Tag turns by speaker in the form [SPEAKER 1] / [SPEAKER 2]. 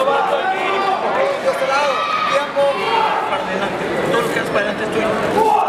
[SPEAKER 1] Este tiempo. Adelante. Todo lo que es para adelante es tuyo.